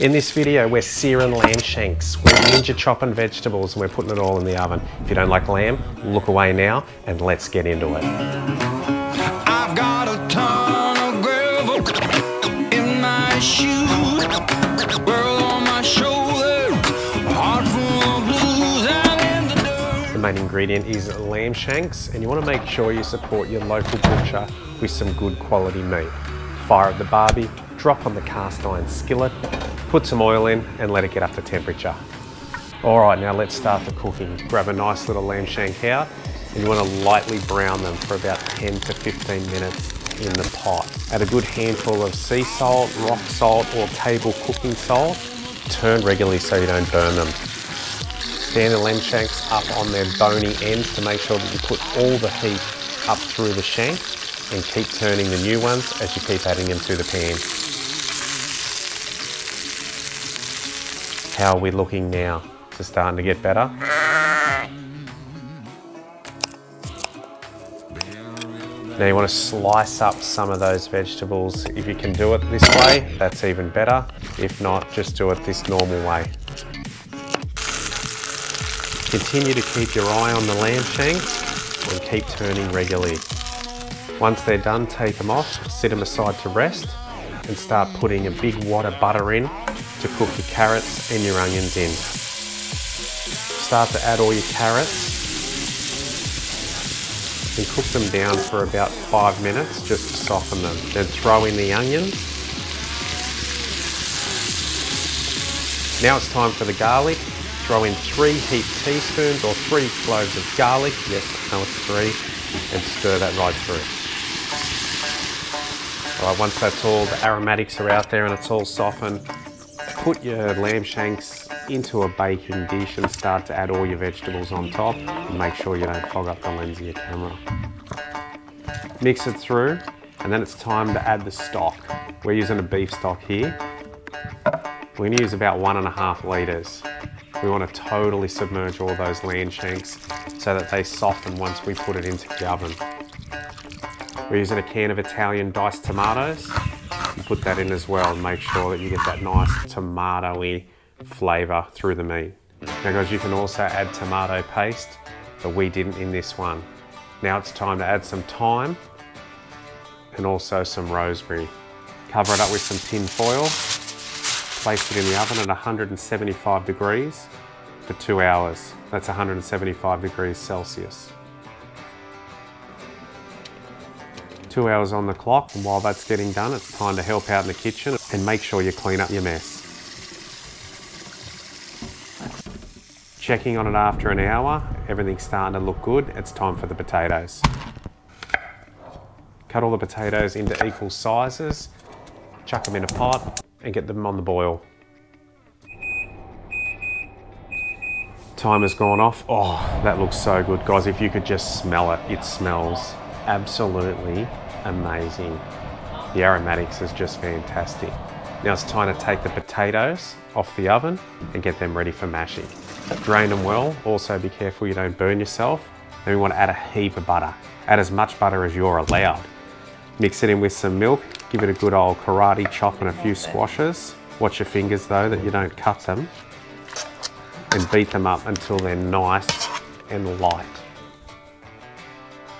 In this video, we're searing lamb shanks. We're ninja chopping vegetables and we're putting it all in the oven. If you don't like lamb, look away now and let's get into it. I've got a ton of gravel in my shoes. World on my shoulder, heart full of blues out in the dirt. The main ingredient is lamb shanks and you want to make sure you support your local butcher with some good quality meat. Fire up the barbie, drop on the cast iron skillet, put some oil in and let it get up to temperature. All right, now let's start the cooking. Grab a nice little lamb shank out and you want to lightly brown them for about 10 to 15 minutes in the pot. Add a good handful of sea salt, rock salt or table cooking salt. Turn regularly so you don't burn them. Stand the lamb shanks up on their bony ends to make sure that you put all the heat up through the shank and keep turning the new ones as you keep adding them to the pan. How are we looking now? Is it starting to get better? Now you want to slice up some of those vegetables. If you can do it this way, that's even better. If not, just do it this normal way. Continue to keep your eye on the lamb shanks and keep turning regularly. Once they're done, take them off, sit them aside to rest and start putting a big wad of butter in to cook your carrots and your onions in. Start to add all your carrots and cook them down for about five minutes just to soften them. Then throw in the onions. Now it's time for the garlic. Throw in three heaped teaspoons or three cloves of garlic. Yes, I it's three. And stir that right through. Once that's all, the aromatics are out there and it's all softened, put your lamb shanks into a baking dish and start to add all your vegetables on top and make sure you don't fog up the lens of your camera. Mix it through and then it's time to add the stock. We're using a beef stock here. We're gonna use about one and a half litres. We wanna totally submerge all those lamb shanks so that they soften once we put it into the oven. We're using a can of Italian diced tomatoes. You put that in as well and make sure that you get that nice tomatoey flavour through the meat. Now guys, you can also add tomato paste, but we didn't in this one. Now it's time to add some thyme and also some rosemary. Cover it up with some tin foil, place it in the oven at 175 degrees for two hours. That's 175 degrees Celsius. Two hours on the clock, and while that's getting done, it's time to help out in the kitchen and make sure you clean up your mess. Checking on it after an hour, everything's starting to look good. It's time for the potatoes. Cut all the potatoes into equal sizes, chuck them in a pot and get them on the boil. Timer's gone off. Oh, that looks so good. Guys, if you could just smell it, it smells absolutely amazing. The aromatics is just fantastic. Now it's time to take the potatoes off the oven and get them ready for mashing. Drain them well. Also be careful you don't burn yourself. Then we want to add a heap of butter. Add as much butter as you're allowed. Mix it in with some milk. Give it a good old karate chop and a few squashes. Watch your fingers though that you don't cut them. And beat them up until they're nice and light.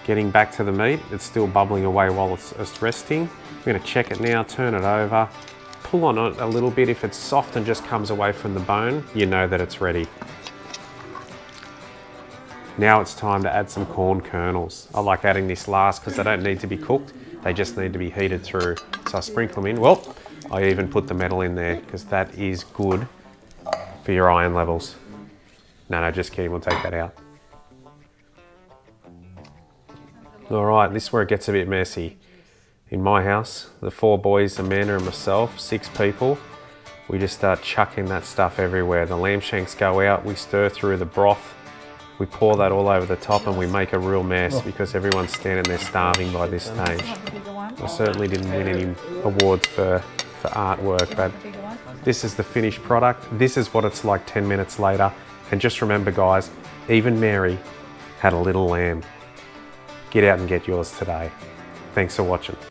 Getting back to the meat, it's still bubbling away while it's, it's resting. I'm gonna check it now, turn it over, pull on it a little bit. If it's soft and just comes away from the bone, you know that it's ready. Now it's time to add some corn kernels. I like adding this last because they don't need to be cooked. They just need to be heated through. So I sprinkle them in. Well, I even put the metal in there because that is good for your iron levels. No, no, just kidding, we'll take that out. All right, this is where it gets a bit messy. In my house, the four boys, Amanda and myself, six people, we just start chucking that stuff everywhere. The lamb shanks go out, we stir through the broth, we pour that all over the top and we make a real mess oh. because everyone's standing there starving by this stage. I certainly didn't win any awards for, for artwork, but this is the finished product. This is what it's like 10 minutes later. And just remember guys, even Mary had a little lamb. Get out and get yours today. Thanks for watching.